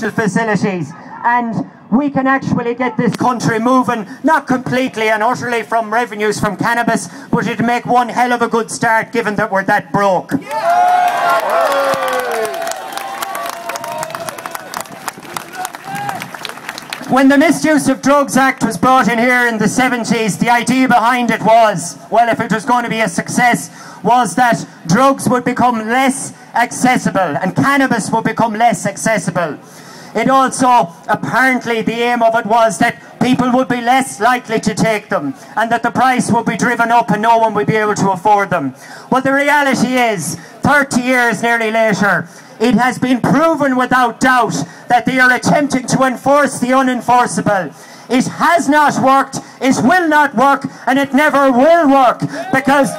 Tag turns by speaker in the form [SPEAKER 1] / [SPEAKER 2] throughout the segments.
[SPEAKER 1] facilities and we can actually get this country moving, not completely and utterly from revenues from cannabis, but it'd make one hell of a good start given that we're that broke. When the Misuse of Drugs Act was brought in here in the 70s, the idea behind it was, well, if it was going to be a success, was that drugs would become less accessible and cannabis would become less accessible. It also, apparently, the aim of it was that people would be less likely to take them and that the price would be driven up and no one would be able to afford them. Well, the reality is, 30 years nearly later, it has been proven without doubt that they are attempting to enforce the unenforceable. It has not worked, it will not work, and it never will work because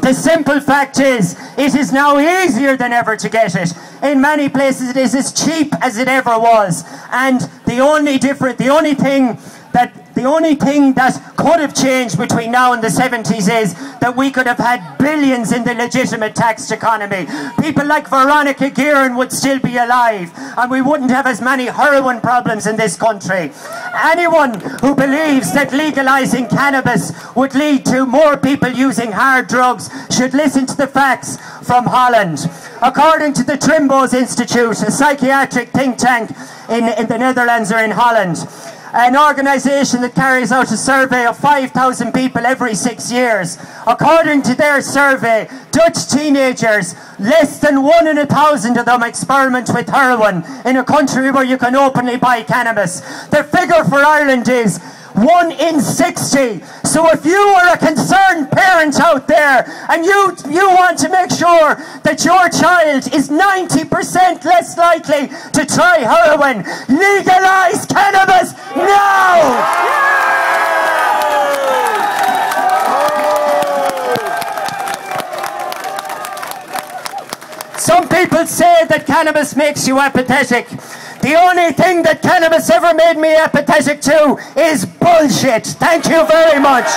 [SPEAKER 1] the simple fact is, it is now easier than ever to get it. In many places, it is as cheap as it ever was. And the only different, the only thing that the only thing that could have changed between now and the 70s is that we could have had billions in the legitimate tax economy. People like Veronica Guerin would still be alive and we wouldn't have as many heroin problems in this country. Anyone who believes that legalising cannabis would lead to more people using hard drugs should listen to the facts from Holland. According to the Trimbos Institute, a psychiatric think tank in, in the Netherlands or in Holland, an organisation that carries out a survey of 5,000 people every six years. According to their survey, Dutch teenagers, less than one in a thousand of them experiment with heroin in a country where you can openly buy cannabis. The figure for Ireland is 1 in 60. So if you are a concerned parent out there and you, you want to make sure that your child is 90% less likely to try heroin, legalise cannabis now! Some people say that cannabis makes you apathetic. The only thing that cannabis ever made me apathetic to is bullshit. Thank you very much.